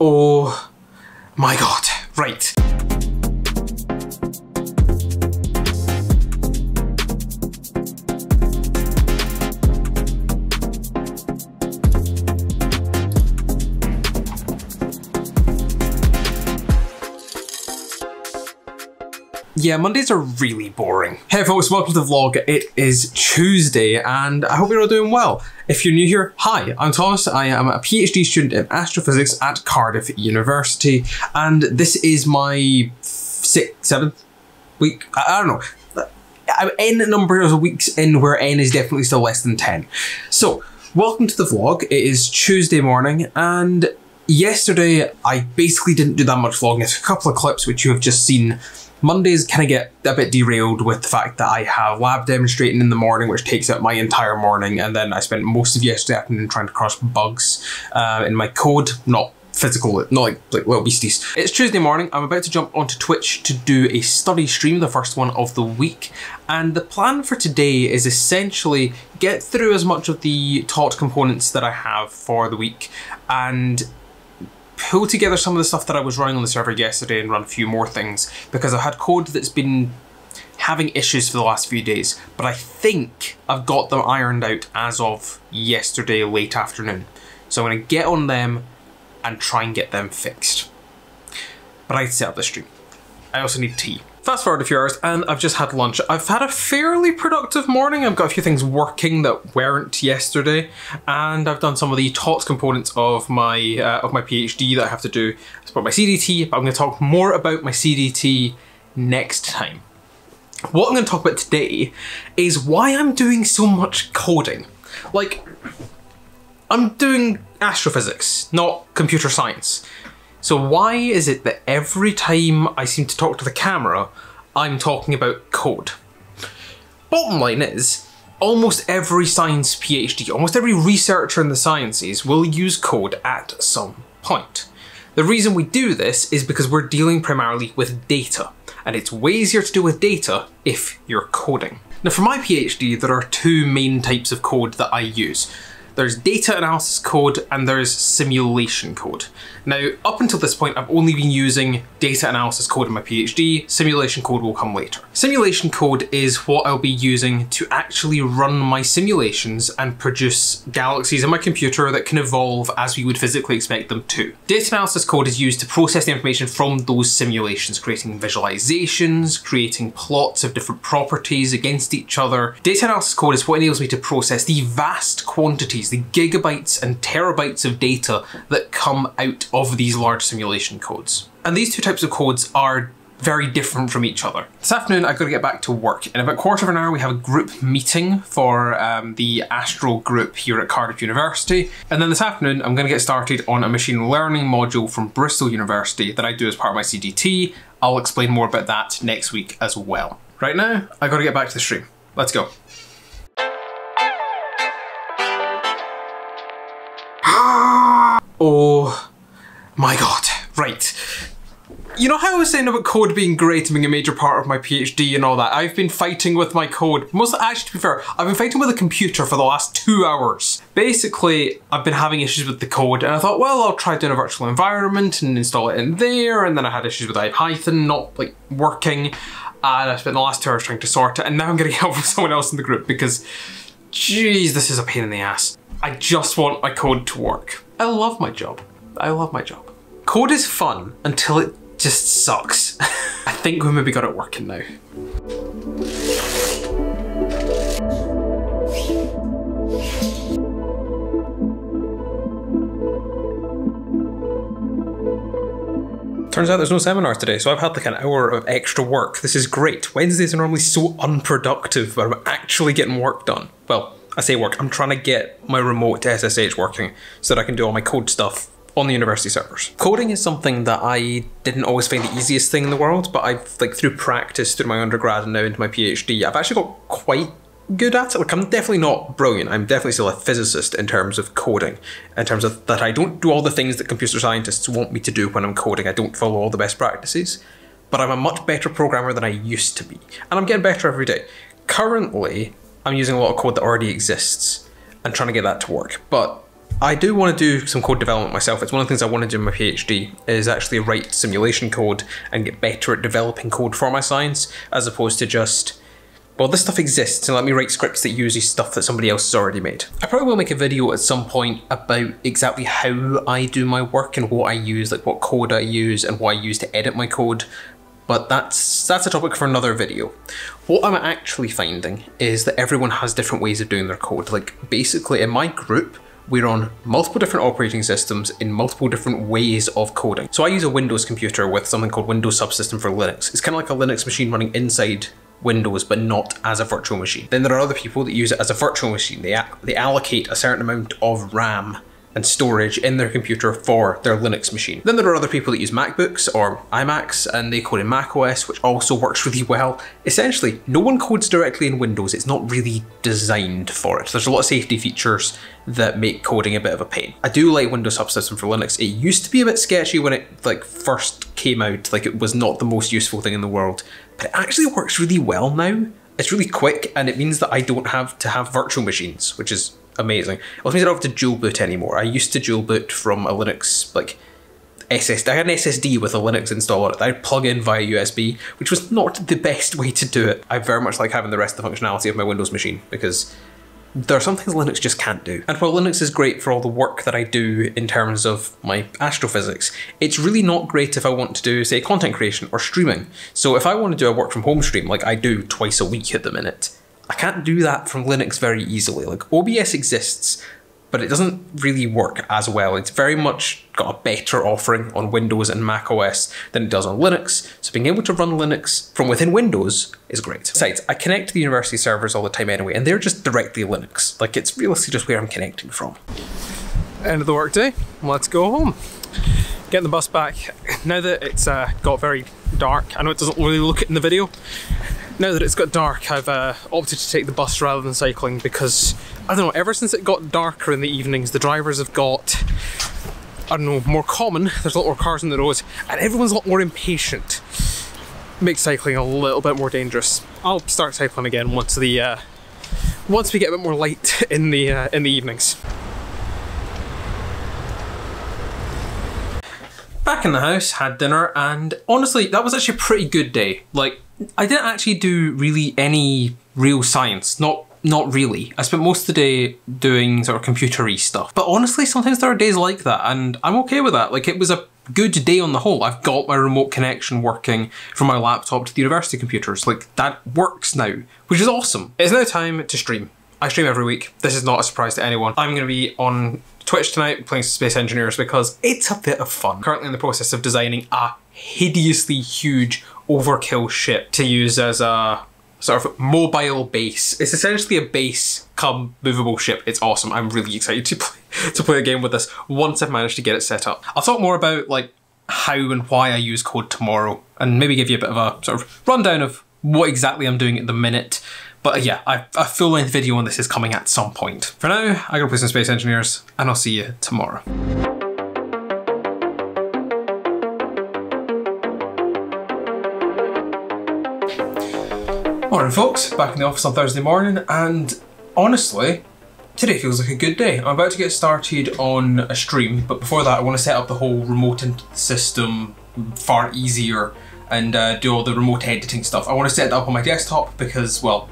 Oh my god. Right. Yeah, Mondays are really boring. Hey folks, welcome to the vlog. It is Tuesday and I hope you're all doing well. If you're new here, hi, I'm Thomas. I am a PhD student in astrophysics at Cardiff University and this is my sixth, seventh week, I, don't know. I'm n number of weeks in where n is definitely still less than 10. So, welcome to the vlog. It is Tuesday morning and yesterday I basically didn't do that much vlogging. It's a couple of clips which you have just seen Mondays kind of get a bit derailed with the fact that I have lab demonstrating in the morning, which takes up my entire morning, and then I spent most of yesterday afternoon trying to crush bugs uh, in my code, not physical, not like, like little beasties. It's Tuesday morning, I'm about to jump onto Twitch to do a study stream, the first one of the week, and the plan for today is essentially get through as much of the taught components that I have for the week, and pull together some of the stuff that I was running on the server yesterday and run a few more things because I've had code that's been having issues for the last few days, but I think I've got them ironed out as of yesterday late afternoon. So I'm to get on them and try and get them fixed. But I set up the stream. I also need tea. Fast forward a few hours and I've just had lunch. I've had a fairly productive morning. I've got a few things working that weren't yesterday and I've done some of the taught components of my uh, of my PhD that I have to do as part of my CDT, but I'm going to talk more about my CDT next time. What I'm going to talk about today is why I'm doing so much coding. Like, I'm doing astrophysics, not computer science. So why is it that every time I seem to talk to the camera, I'm talking about code? Bottom line is, almost every science PhD, almost every researcher in the sciences will use code at some point. The reason we do this is because we're dealing primarily with data, and it's way easier to do with data if you're coding. Now for my PhD, there are two main types of code that I use. There's data analysis code and there's simulation code. Now, up until this point, I've only been using data analysis code in my PhD. Simulation code will come later. Simulation code is what I'll be using to actually run my simulations and produce galaxies in my computer that can evolve as we would physically expect them to. Data analysis code is used to process the information from those simulations, creating visualizations, creating plots of different properties against each other. Data analysis code is what enables me to process the vast quantities the gigabytes and terabytes of data that come out of these large simulation codes. And these two types of codes are very different from each other. This afternoon I've got to get back to work. In about a quarter of an hour we have a group meeting for um, the Astro group here at Cardiff University. And then this afternoon I'm going to get started on a machine learning module from Bristol University that I do as part of my CDT. I'll explain more about that next week as well. Right now, I've got to get back to the stream. Let's go. Oh my god. Right. You know how I was saying about code being great and being a major part of my PhD and all that? I've been fighting with my code. Most actually, to be fair, I've been fighting with a computer for the last two hours. Basically, I've been having issues with the code and I thought, well, I'll try doing a virtual environment and install it in there. And then I had issues with IPython not like working. And I spent the last two hours trying to sort it. And now I'm getting help from someone else in the group because, geez, this is a pain in the ass. I just want my code to work. I love my job. I love my job. Code is fun until it just sucks. I think we maybe got it working now. Turns out there's no seminars today, so I've had like an hour of extra work. This is great. Wednesdays are normally so unproductive, but I'm actually getting work done. Well, I say work, I'm trying to get my remote SSH working so that I can do all my code stuff on the university servers. Coding is something that I didn't always find the easiest thing in the world, but I've like through practice, through my undergrad and now into my PhD, I've actually got quite good at it. Like I'm definitely not brilliant. I'm definitely still a physicist in terms of coding, in terms of that I don't do all the things that computer scientists want me to do when I'm coding. I don't follow all the best practices, but I'm a much better programmer than I used to be. And I'm getting better every day. Currently, I'm using a lot of code that already exists and trying to get that to work. But I do want to do some code development myself. It's one of the things I want to do in my PhD is actually write simulation code and get better at developing code for my science as opposed to just well, this stuff exists and let me write scripts that uses stuff that somebody else has already made. I probably will make a video at some point about exactly how I do my work and what I use, like what code I use and what I use to edit my code, but that's that's a topic for another video. What I'm actually finding is that everyone has different ways of doing their code. Like basically in my group, we're on multiple different operating systems in multiple different ways of coding. So I use a Windows computer with something called Windows Subsystem for Linux. It's kind of like a Linux machine running inside Windows, but not as a virtual machine. Then there are other people that use it as a virtual machine. They, they allocate a certain amount of RAM and storage in their computer for their Linux machine. Then there are other people that use MacBooks or iMacs and they code in macOS, which also works really well. Essentially, no one codes directly in Windows. It's not really designed for it. There's a lot of safety features that make coding a bit of a pain. I do like Windows Subsystem for Linux. It used to be a bit sketchy when it like first came out, like it was not the most useful thing in the world, but it actually works really well now. It's really quick and it means that I don't have to have virtual machines, which is amazing. Also means I don't have to dual boot anymore. I used to dual boot from a Linux like SSD. I had an SSD with a Linux install on it that I'd plug in via USB, which was not the best way to do it. I very much like having the rest of the functionality of my Windows machine because there are some things Linux just can't do. And while Linux is great for all the work that I do in terms of my astrophysics, it's really not great if I want to do, say, content creation or streaming. So if I want to do a work from home stream, like I do twice a week at the minute, I can't do that from Linux very easily. Like OBS exists, but it doesn't really work as well. It's very much got a better offering on Windows and Mac OS than it does on Linux. So being able to run Linux from within Windows is great. Besides, I connect to the university servers all the time anyway, and they're just directly Linux. Like it's realistically just where I'm connecting from. End of the workday. Let's go home. Getting the bus back. Now that it's uh, got very dark, I know it doesn't really look it in the video, now that it's got dark, I've uh, opted to take the bus rather than cycling because, I don't know, ever since it got darker in the evenings, the drivers have got, I don't know, more common, there's a lot more cars on the roads, and everyone's a lot more impatient. Makes cycling a little bit more dangerous. I'll start cycling again once the, uh, once we get a bit more light in the, uh, in the evenings. Back in the house, had dinner, and honestly, that was actually a pretty good day. Like, I didn't actually do really any real science, not not really. I spent most of the day doing sort of computery stuff. But honestly, sometimes there are days like that and I'm okay with that. Like it was a good day on the whole. I've got my remote connection working from my laptop to the university computers. Like that works now, which is awesome. It's now time to stream. I stream every week. This is not a surprise to anyone. I'm going to be on Twitch tonight playing Space Engineers because it's a bit of fun. Currently in the process of designing a hideously huge overkill ship to use as a sort of mobile base. It's essentially a base come movable ship. It's awesome. I'm really excited to play to play a game with this once I've managed to get it set up. I'll talk more about like how and why I use code tomorrow and maybe give you a bit of a sort of rundown of what exactly I'm doing at the minute. But uh, yeah, I, a full length video on this is coming at some point. For now, I gotta play some Space Engineers and I'll see you tomorrow. Morning folks, back in the office on Thursday morning and honestly, today feels like a good day. I'm about to get started on a stream, but before that I want to set up the whole remote system far easier and uh, do all the remote editing stuff. I want to set it up on my desktop because, well,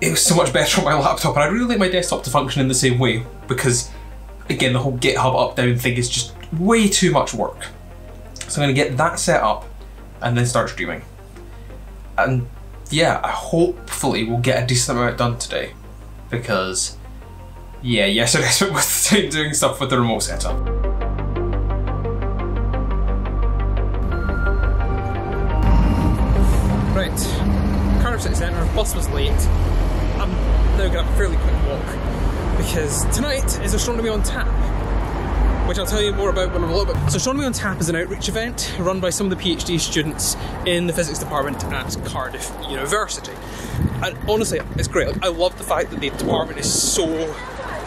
it was so much better on my laptop and I'd really like my desktop to function in the same way because, again, the whole GitHub up-down thing is just way too much work. So I'm going to get that set up and then start streaming. And yeah, I hopefully we'll get a decent amount done today because yeah, yesterday I time doing stuff with the remote setup. Right, Cardiff City Centre, bus was late. I'm now going to have a fairly quick walk because tonight is Astronomy on Tap which I'll tell you more about when I'm a little bit. So Astronomy on Tap is an outreach event run by some of the PhD students in the physics department at Cardiff University. And honestly, it's great. Like, I love the fact that the department is so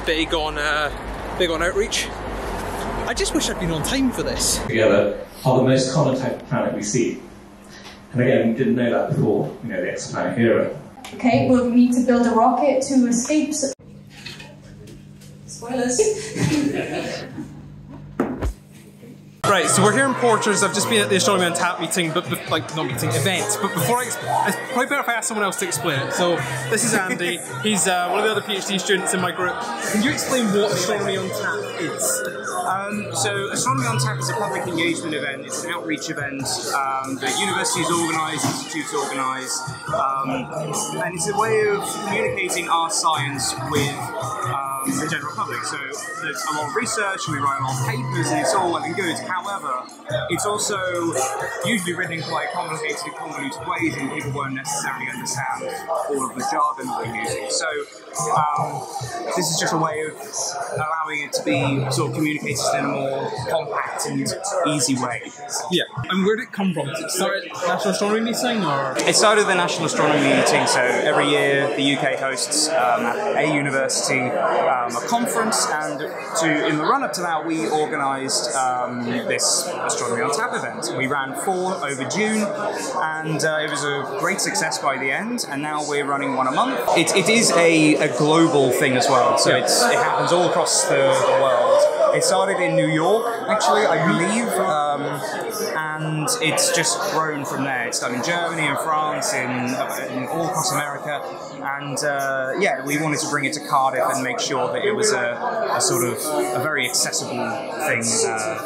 big on uh, big on outreach. I just wish I'd been on time for this. Together are the most common type of planet we see. And again, we didn't know that before, you know, the exoplanet era. Okay, we'll need to build a rocket to escape Spoilers. Right, so we're here in Porters. I've just been at the Astronomy on Tap meeting, but like not meeting event. But before I, it's probably better if I ask someone else to explain it. So this is Andy. He's uh, one of the other PhD students in my group. Can you explain what Astronomy on Tap is? Um, so, Astronomy on Tap is a public engagement event. It's an outreach event um, that universities organise, institutes organise, um, and it's a way of communicating our science with the general public. So, there's a lot of research, and we write a lot of papers, and it's all well and good. However, it's also usually written in quite complicated and convoluted ways, and people won't necessarily understand all of the jargon that we're using. So, um, this is just a way of allowing it to be sort of communicated in a more compact and easy way. Yeah. And where did it come from? Did it start at National Astronomy meeting or? It started the National Astronomy meeting, so every year the UK hosts um, a university um, a conference, and to in the run up to that, we organised um, this Astronomy on Tap event. We ran four over June, and uh, it was a great success by the end. And now we're running one a month. It, it is a, a global thing as well, so it's, it happens all across the, the world. It started in New York, actually, I believe, um, and it's just grown from there. It's done in Germany and France, in, in all across America, and uh, yeah, we wanted to bring it to Cardiff and make sure that it was a, a sort of a very accessible thing uh,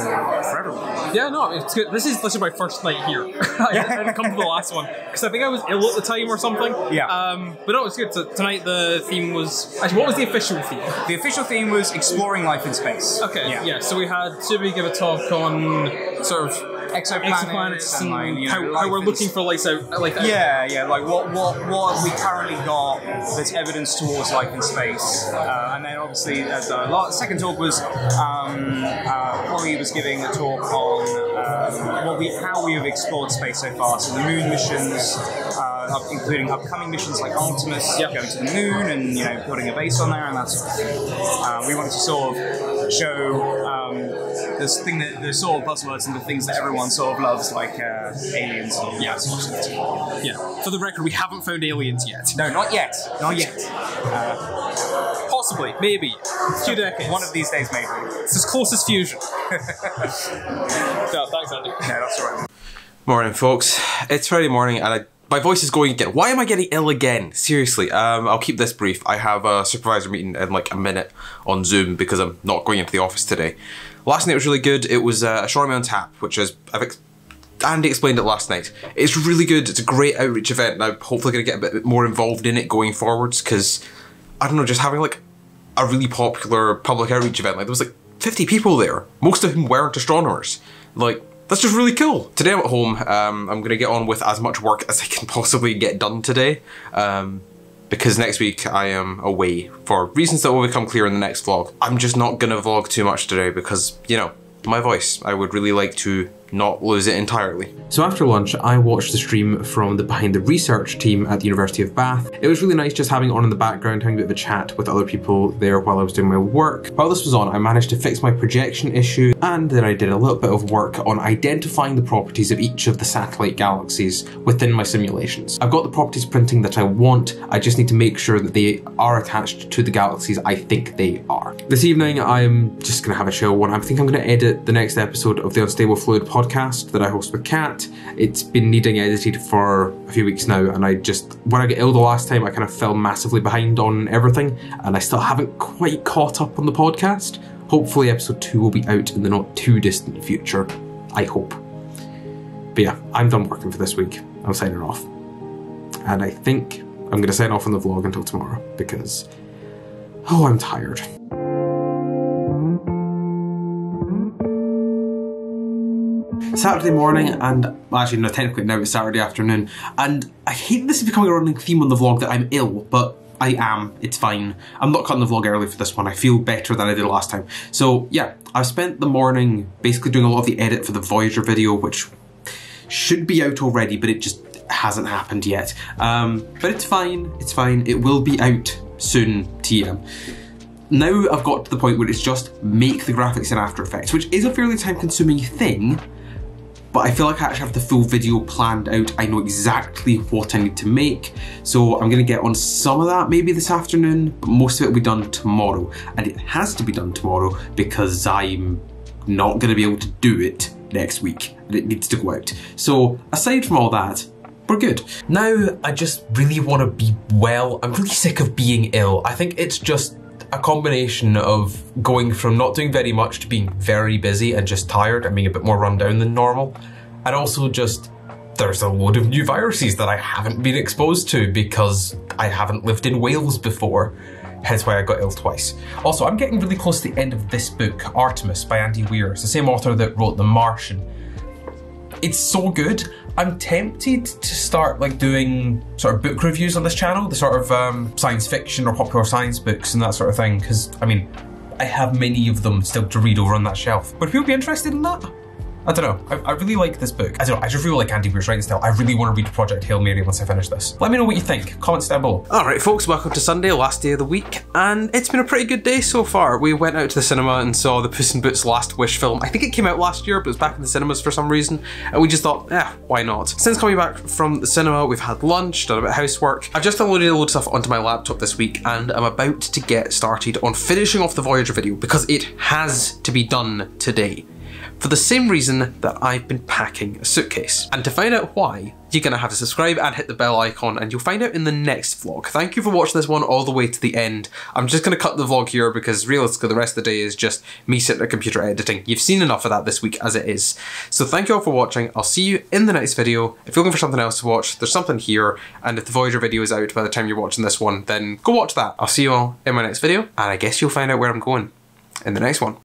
for, for everyone. Yeah, no, it's good. This is this is my first night here. I didn't come to the last one because I think I was ill at the time or something. Yeah. Um, but no, it's good. So tonight the theme was actually what was the official theme? The official theme was exploring life in space. Okay. Yeah. Yeah. So we had Subi give a talk on sort of Exoplanets, exoplanets and, like, you know, how, how we're looking for life out like Yeah, yeah, like what what what have we currently got that's evidence towards life in space, uh, and then obviously uh, the la- second talk was um, uh, Polly was giving a talk on um, what we how we have explored space so far, so the moon missions, uh, up, including upcoming missions like Artemis Yep. going to the moon and you know putting a base on there and that sort of thing. Uh, we wanted to sort of show. This thing that the sort of buzzwords and the things that everyone sort of loves, like uh, aliens. And Yeah. that sort of stuff. Yeah. For the record, we haven't found aliens yet. No, not yet. Not yet. Possibly, maybe, a few decades. One of these days, maybe. it's as close as fusion. no, thanks, Andy. No, that's all right. Morning, folks. It's Friday morning, and I, my voice is going again. Why am I getting ill again? Seriously. Um, I'll keep this brief. I have a supervisor meeting in like a minute on Zoom because I'm not going into the office today. Last night was really good. It was uh, Astronomy on Tap, which is I've ex- Andy explained it last night. It's really good. It's a great outreach event, and I'm hopefully going to get a bit more involved in it going forwards because I don't know, just having like a really popular public outreach event. Like there was like 50 people there, most of whom weren't astronomers. Like that's just really cool. Today I'm at home. Um, I'm gonna get on with as much work as I can possibly get done today, um, because next week I am away for reasons that will become clear in the next vlog. I'm just not gonna vlog too much today because you know my voice. I would really like to not lose it entirely. So after lunch, I watched the stream from the Behind the Research team at the University of Bath. It was really nice just having on in the background, having a bit of a chat with other people there while I was doing my work. While this was on, I managed to fix my projection issue, and then I did a little bit of work on identifying the properties of each of the satellite galaxies within my simulations. I've got the properties printing that I want, I just need to make sure that they are attached to the galaxies I think they are. This evening, I'm just gonna have a chill one. I think I'm gonna edit the next episode of the Unstable Fluid podcast that I host with Kat. It's been needing edited for a few weeks now, and I just, when I got ill the last time, I kind of fell massively behind on everything, and I still haven't quite caught up on the podcast. Hopefully, episode two will be out in the not too distant future. I hope. But yeah, I'm done working for this week. I'm signing off. And I think I'm going to sign off on the vlog until tomorrow because, oh, I'm tired. Saturday morning, and actually, no, technically now it's Saturday afternoon, and I hate this is becoming a running theme on the vlog that I'm ill, but I am. It's fine. I'm not cutting the vlog early for this one. I feel better than I did last time. So yeah, I've spent the morning basically doing a lot of the edit for the Voyager video, which should be out already, but it just hasn't happened yet. Um, but it's fine. It's fine. It will be out soon. TM now I've got to the point where it's just make the graphics in After Effects, which is a fairly time consuming thing, but I feel like I actually have the full video planned out. I know exactly what I need to make, so I'm gonna get on some of that maybe this afternoon, but most of it will be done tomorrow. And it has to be done tomorrow because I'm not gonna be able to do it next week, and it needs to go out. So aside from all that, we're good. Now, I just really want to be well. I'm really sick of being ill. I think it's just a combination of going from not doing very much to being very busy and just tired and being a bit more run down than normal. And also just there's a load of new viruses that I haven't been exposed to because I haven't lived in Wales before. Hence why I got ill twice. Also, I'm getting really close to the end of this book, Artemis by Andy Weir. It's the same author that wrote The Martian. It's so good. I'm tempted to start like doing sort of book reviews on this channel, the sort of um, science fiction or popular science books and that sort of thing. Because I mean, I have many of them still to read over on that shelf. But would people be interested in that? I don't know. I, I, really like this book. I don't know. I just really like Andy Weir's writing style. I really want to read Project Hail Mary once I finish this. Let me know what you think. Comments down below. All right, folks. Welcome to Sunday, last day of the week, and it's been a pretty good day so far. We went out to the cinema and saw the Puss in Boots Last Wish film. I think it came out last year, but it was back in the cinemas for some reason, and we just thought, eh, why not? Since coming back from the cinema, we've had lunch, done a bit of housework. I've just downloaded a load of stuff onto my laptop this week, and I'm about to get started on finishing off the Voyager video because it has to be done today for the same reason that I've been packing a suitcase. And to find out why, you're gonna have to subscribe and hit the bell icon and you'll find out in the next vlog. Thank you for watching this one all the way to the end. I'm just gonna cut the vlog here because realistically the rest of the day is just me sitting at computer editing. You've seen enough of that this week as it is. So thank you all for watching. I'll see you in the next video. If you're looking for something else to watch, there's something here. And if the Voyager video is out by the time you're watching this one, then go watch that. I'll see you all in my next video and I guess you'll find out where I'm going in the next one.